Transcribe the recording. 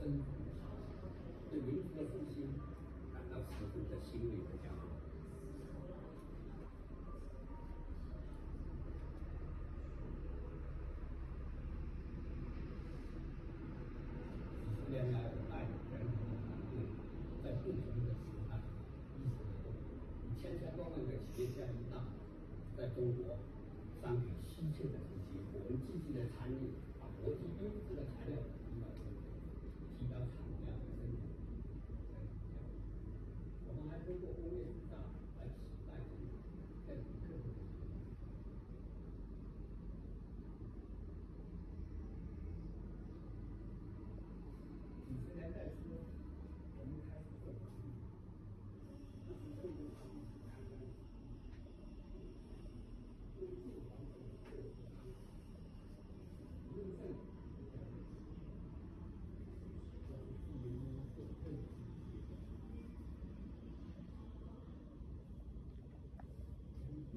深厚，对民族的复兴感到十分的欣慰和骄傲。几十年来，我们带领人，在不同的时代一直活动，以千千万万的企业家一道，在中国上举稀缺的成绩。我们积极的参与，把国际优质的材料。think that